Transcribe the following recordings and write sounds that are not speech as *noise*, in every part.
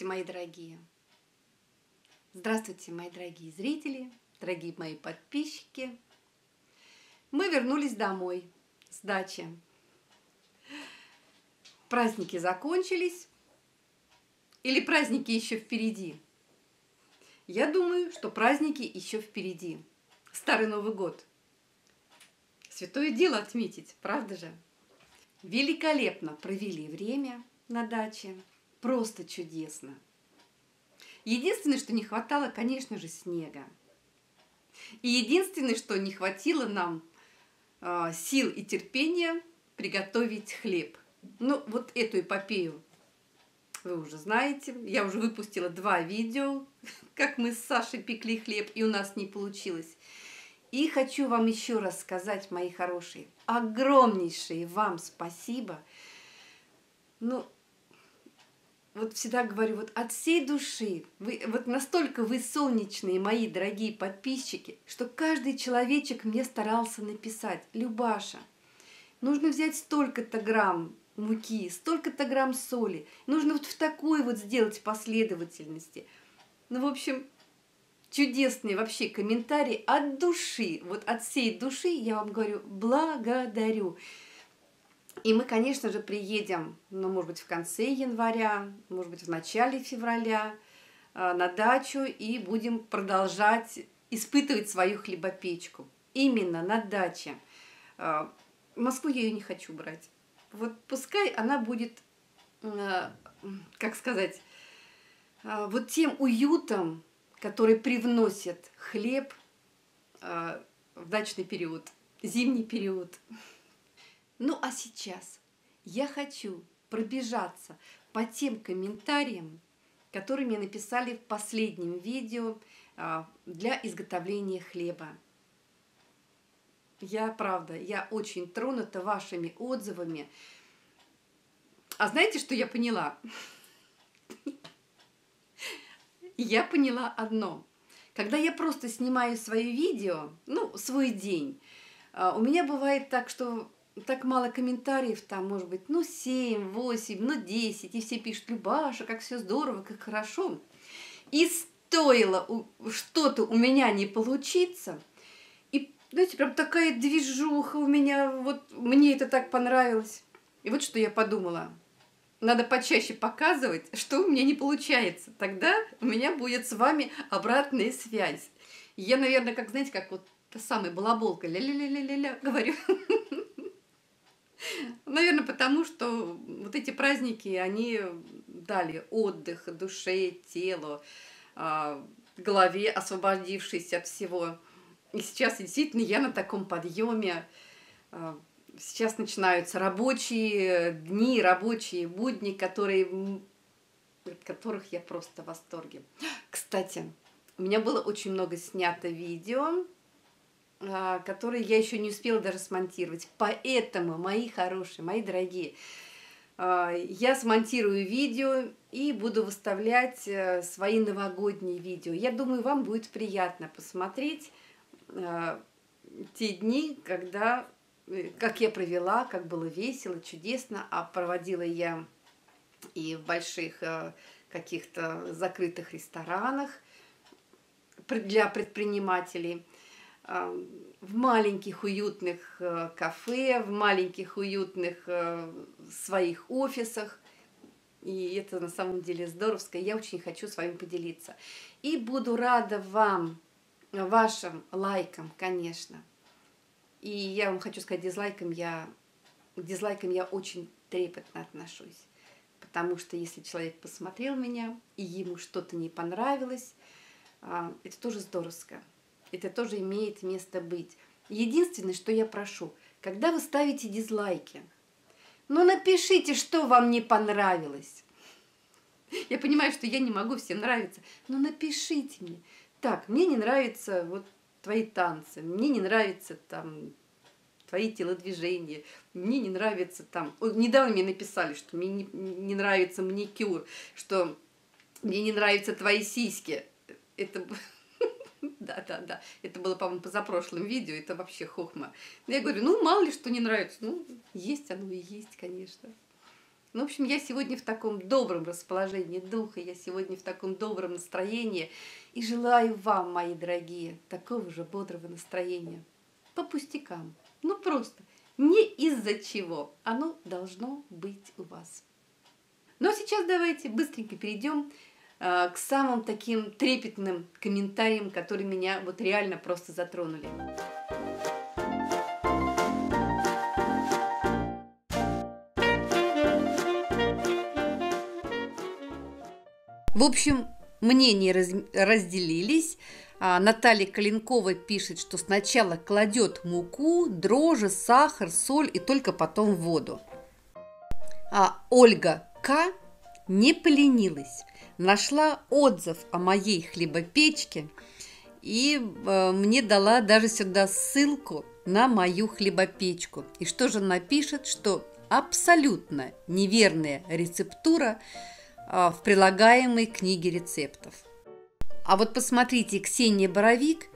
Здравствуйте, мои дорогие! Здравствуйте, мои дорогие зрители, дорогие мои подписчики. Мы вернулись домой с дачи. Праздники закончились. Или праздники еще впереди? Я думаю, что праздники еще впереди. Старый Новый год. Святое дело отметить, правда же? Великолепно провели время на даче. Просто чудесно. Единственное, что не хватало, конечно же, снега. И единственное, что не хватило нам э, сил и терпения приготовить хлеб. Ну, вот эту эпопею вы уже знаете. Я уже выпустила два видео, *laughs* как мы с Сашей пекли хлеб, и у нас не получилось. И хочу вам еще раз сказать, мои хорошие, огромнейшее вам спасибо. Ну, вот всегда говорю, вот от всей души, вы, вот настолько вы солнечные, мои дорогие подписчики, что каждый человечек мне старался написать, Любаша, нужно взять столько-то грамм муки, столько-то грамм соли, нужно вот в такой вот сделать последовательности. Ну, в общем, чудесные вообще комментарии от души, вот от всей души я вам говорю, благодарю. И мы, конечно же, приедем, ну, может быть, в конце января, может быть, в начале февраля э, на дачу и будем продолжать испытывать свою хлебопечку. Именно на даче. Э, Москву я ее не хочу брать. Вот пускай она будет, э, как сказать, вот тем уютом, который привносит хлеб в дачный период, зимний период. Ну а сейчас я хочу пробежаться по тем комментариям, которые мне написали в последнем видео а, для изготовления хлеба. Я, правда, я очень тронута вашими отзывами. А знаете, что я поняла? *laughs* Я поняла одно. Когда я просто снимаю свое видео, ну, свой день, а, у меня бывает так, что так мало комментариев, там, может быть, ну, 7, 8, ну, 10, и все пишут, Любаша, как все здорово, как хорошо. И стоило что-то у меня не получиться, и, знаете, прям такая движуха у меня, вот мне это так понравилось. И вот что я подумала, надо почаще показывать, что у меня не получается. Тогда у меня будет с вами обратная связь. Я, наверное, как, знаете, как вот та самая балаболка, ля-ля-ля-ля-ля, говорю. *laughs* *laughs* Наверное, потому что вот эти праздники, они дали отдых душе, телу, а, голове, освободившись от всего. И сейчас действительно я на таком подъеме. А, сейчас начинаются рабочие дни, рабочие будни, которые, от которых я просто в восторге. *gasps* Кстати, у меня было очень много снято видео которые я еще не успела даже смонтировать. Поэтому, мои хорошие, мои дорогие, а, я смонтирую видео и буду выставлять э, свои новогодние видео. Я думаю, вам будет приятно посмотреть а, те дни, когда, э, как я провела, как было весело, чудесно, а проводила я и в больших э, каких-то закрытых ресторанах для предпринимателей – в маленьких уютных э, кафе, в маленьких уютных э, своих офисах. И это на самом деле здоровское. Я очень хочу с вами поделиться. И буду рада вам, вашим лайкам, конечно. И я вам хочу сказать, дизлайкам я, к дизлайкам я очень трепетно отношусь. Потому что если человек посмотрел меня, и ему что-то не понравилось, а, это тоже здоровское это тоже имеет место быть. Единственное, что я прошу, когда вы ставите дизлайки, ну напишите, что вам не понравилось. Я понимаю, что я не могу всем нравиться, но напишите мне. Так, мне не нравятся вот твои танцы, мне не нравятся там твои телодвижения, мне не нравится там... Недавно мне написали, что мне не, не нравится маникюр, что мне не нравятся твои сиськи. Это *laughs* да, да, да. Это было, по-моему, позапрошлым видео, это вообще хохма. Я говорю, ну, мало ли что не нравится. Ну, есть оно и есть, конечно. Ну, в общем, я сегодня в таком добром расположении духа, я сегодня в таком добром настроении. И желаю вам, мои дорогие, такого же бодрого настроения. По пустякам. Ну, просто. Не из-за чего. Оно должно быть у вас. Ну, а сейчас давайте быстренько перейдем к самым таким трепетным комментариям, которые меня вот реально просто затронули. В общем, мнения раз, разделились. А, Наталья Калинкова пишет, что сначала кладет муку, дрожжи, сахар, соль и только потом воду. А Ольга К. не поленилась, нашла отзыв о моей хлебопечке и э, мне дала даже сюда ссылку на мою хлебопечку. И что же она пишет? Что абсолютно неверная рецептура – а, в прилагаемой книге рецептов. А вот посмотрите, Ксения Боровик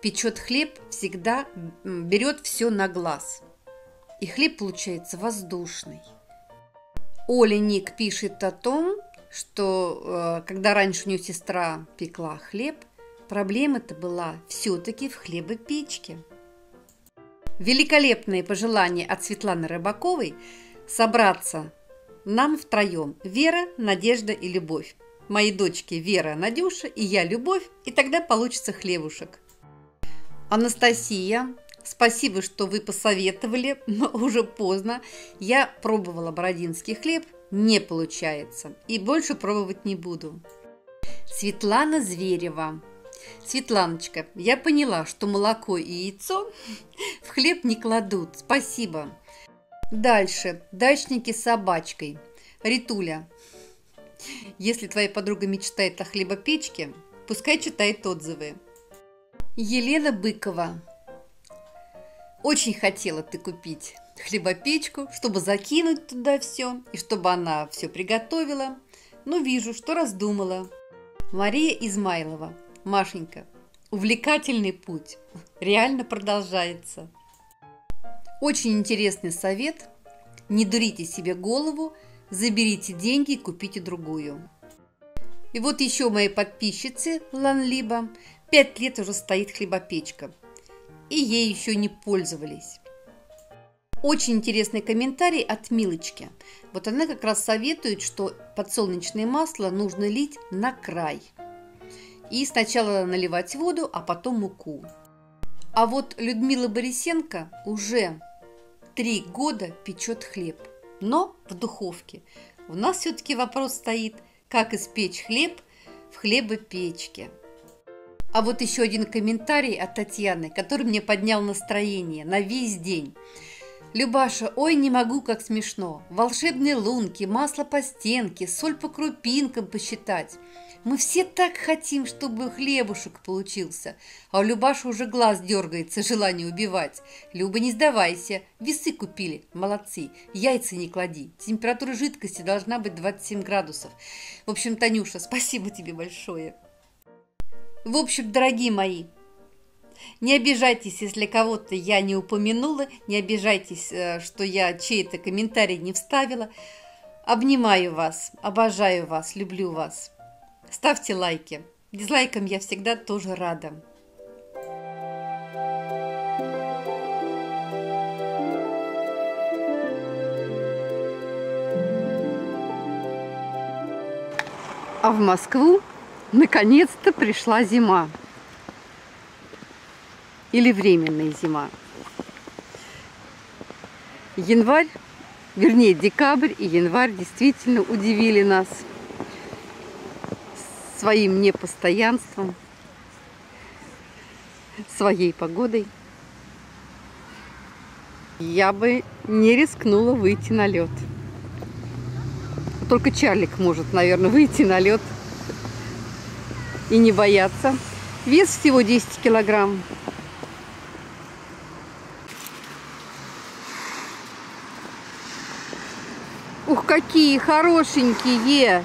печет хлеб, всегда берет все на глаз. И хлеб получается воздушный. Оля Ник пишет о том, что э, когда раньше у нее сестра пекла хлеб, проблема-то была все-таки в хлебопечке. Великолепные пожелания от Светланы Рыбаковой собраться нам втроем – Вера, Надежда и Любовь. Мои дочки Вера, Надюша и я Любовь, и тогда получится хлебушек. Анастасия, спасибо, что вы посоветовали, *laughs* но уже поздно. Я пробовала бородинский хлеб, не получается, и больше пробовать не буду. Светлана Зверева. Светланочка, я поняла, что молоко и яйцо *laughs* в хлеб не кладут. Спасибо. Дальше. Дачники с собачкой. Ритуля. Если твоя подруга мечтает о хлебопечке, пускай читает отзывы. Елена Быкова. Очень хотела ты купить хлебопечку, чтобы закинуть туда все, и чтобы она все приготовила. Но вижу, что раздумала. Мария Измайлова. Машенька, увлекательный путь реально продолжается. Очень интересный совет. Не дурите себе голову, заберите деньги и купите другую. И вот еще моей подписчицы Ланлиба пять лет уже стоит хлебопечка. И ей еще не пользовались. Очень интересный комментарий от Милочки. Вот она как раз советует, что подсолнечное масло нужно лить на край. И сначала наливать воду, а потом муку. А вот Людмила Борисенко уже три года печет хлеб, но в духовке. У нас все-таки вопрос стоит, как испечь хлеб в хлебопечке. А вот еще один комментарий от Татьяны, который мне поднял настроение на весь день. Любаша, ой, не могу, как смешно. Волшебные лунки, масло по стенке, соль по крупинкам посчитать. Мы все так хотим, чтобы хлебушек получился. А у Любаши уже глаз дергается, желание убивать. Люба, не сдавайся. Весы купили. Молодцы. Яйца не клади. Температура жидкости должна быть 27 градусов. В общем, Танюша, спасибо тебе большое. В общем, дорогие мои, не обижайтесь, если кого-то я не упомянула, не обижайтесь, э, что я чей-то комментарий не вставила. Обнимаю вас, обожаю вас, люблю вас. Ставьте лайки. Дизлайкам я всегда тоже рада. А в Москву наконец-то пришла зима. Или временная зима. Январь, вернее декабрь и январь действительно удивили нас – своим непостоянством, своей погодой. Я бы не рискнула выйти на лед. Только Чарлик может, наверное, выйти на лед и не бояться. Вес всего 10 килограмм. Ух, какие хорошенькие!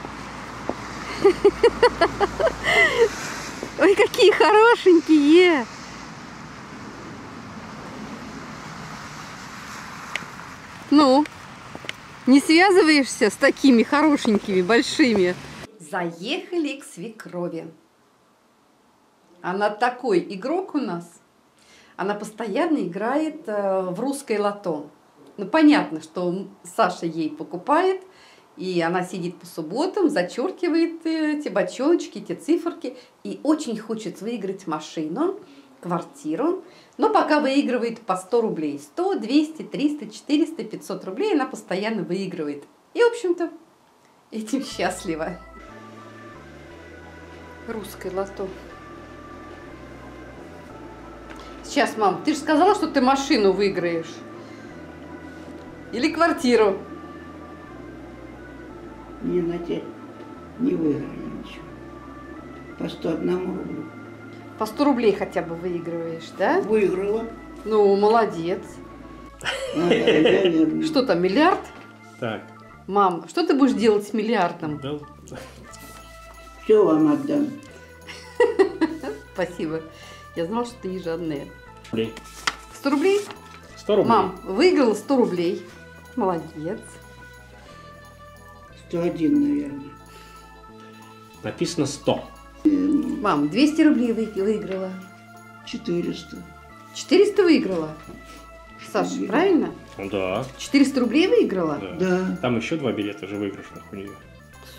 Ой, какие хорошенькие! Ну, Не связываешься с такими хорошенькими, большими? Заехали к свекрови. Она такой игрок у нас. Она постоянно играет э, в русское лото. Ну, понятно, что Саша ей покупает, и она сидит по субботам, зачеркивает э, эти бочоночки, эти циферки, и очень хочет выиграть машину, квартиру, но пока выигрывает по 100 рублей. 100, 200, 300, 400, 500 рублей она постоянно выигрывает. И, в общем-то, этим счастлива. Русское лото. Сейчас, мам, ты же сказала, что ты машину выиграешь. Или квартиру. Не на те не выиграли ничего. По 101 рублю. По 100 рублей хотя бы выигрываешь, да? Выиграла. Ну, молодец. А, наверное. Что там, миллиард? Так, Мам, что ты будешь делать с миллиардом? да, Все вам отдам. *laughs* Спасибо. Я знала, что ты не жадная. рублей. 100 рублей? 100 рублей. Мам, выиграла 100 рублей. Молодец. 101, наверное. Написано 100. Мам, 200 рублей вы- выиграла. 400. 400 выиграла. Саша, правильно? Да, 400 рублей выиграла? да. Да. Там еще два билета же выигрышных у нее.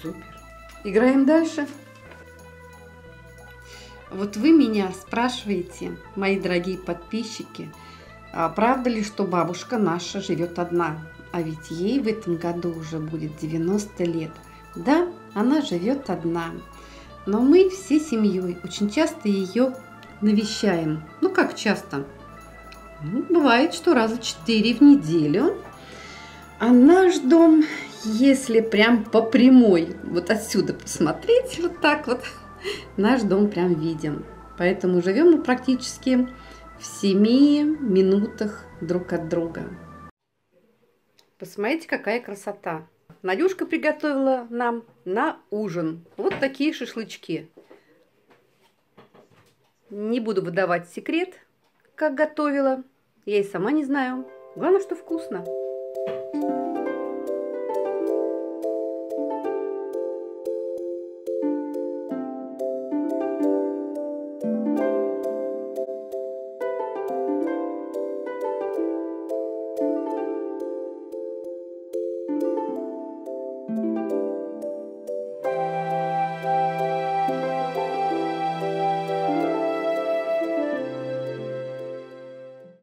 Супер. Играем дальше. Вот вы меня спрашиваете, мои дорогие подписчики, а правда ли, что бабушка наша живет одна? А ведь ей в этом году уже будет 90 лет. Да, она живет одна. Но мы всей семьей очень часто ее навещаем. Ну как часто? Ну, бывает, что раза четыре в неделю. А наш дом, если прям по прямой, вот отсюда посмотреть, вот так вот, наш дом прям виден. Поэтому живем мы практически в семи минутах друг от друга. Посмотрите, какая красота. Надюшка приготовила нам на ужин вот такие шашлычки. Не буду выдавать секрет, как готовила. Я и сама не знаю. Главное, что вкусно.